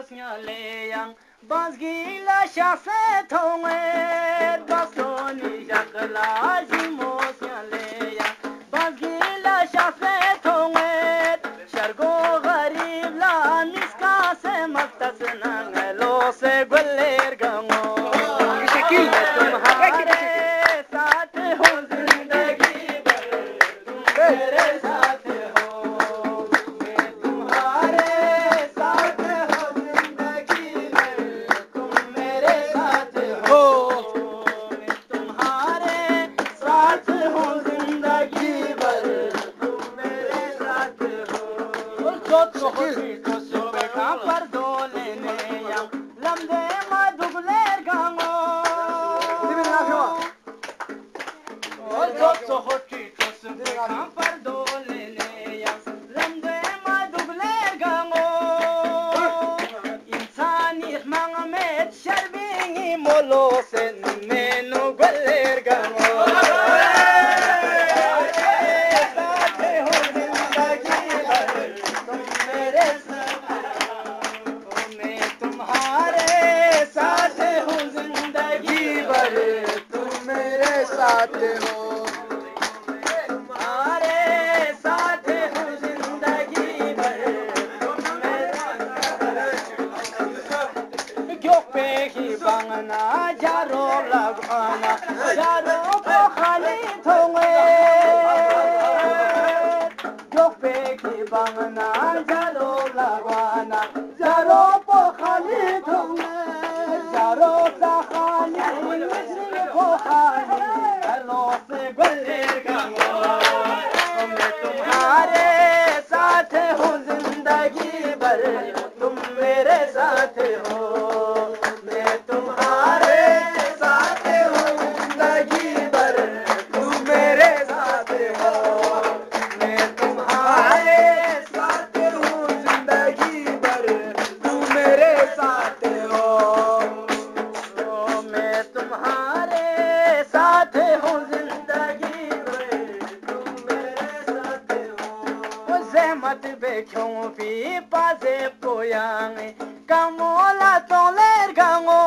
dos nya le yang bas gi la sha se thong e dos ni jak la ji mo nya le porque. Fico super capa. साथ हो तुम्हारे साथ हूँ जिंदगी भर तुम मेरे क्यों पे ही बंगना जारो लगवाना जारो को खाली थोंगे क्यों पे Yeah. pi paze poyang kamola toler gango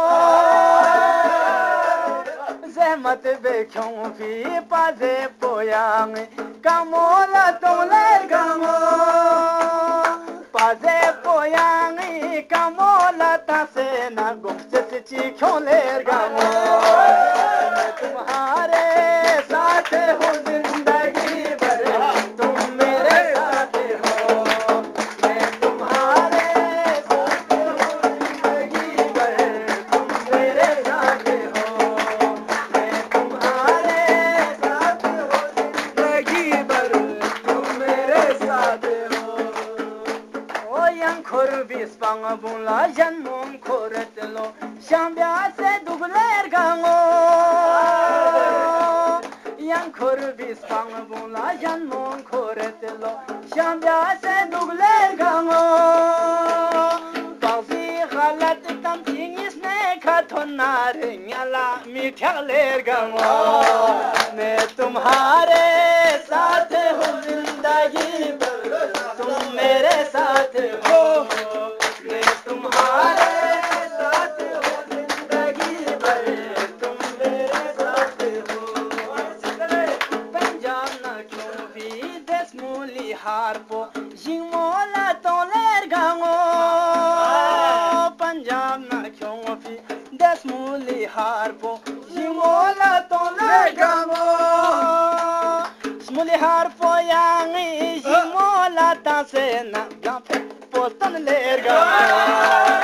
zehmat be kyong pi paze poyang kamola toler gango paze poyang kamola tase na gomse chi kyoler gango मैं तुम्हारे साथ हूँ Oyan kor bis banga bunla janmum koretlo Şambya se dugler gango Yan kor bis banga bunla janmum koretlo Şambya se dugler gango Bazı halat tam tingis ne katonar nyala मिठ्यालेर gango मैं तुम्हारे साथ mulher harpo jimola toler gango ah. punjab na kyong fi das mulher harpo jimola toler gango mulher harpo yang ah. jimola ta sena gafe potan ler gango ah.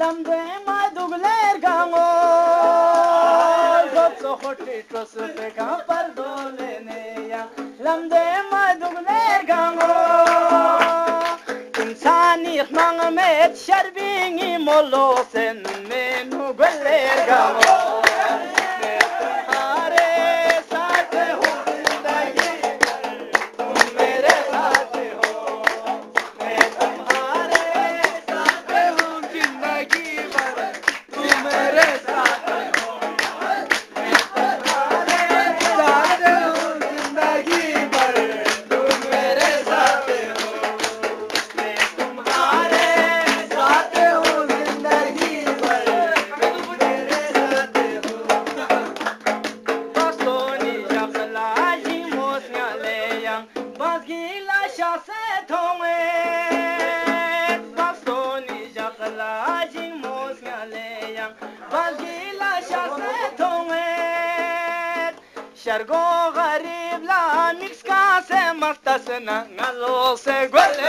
लंबे मादुगलेर गांगो गोपसो खोटी पे पर दोले ने या। लंबे गांगो इंसानी खमांग में शर्बिंगी मोलो से में नुगलेर गांगो αργό γαρίβλα, μην ξκάσε μας τα σένα, να δώσε γκουαρ.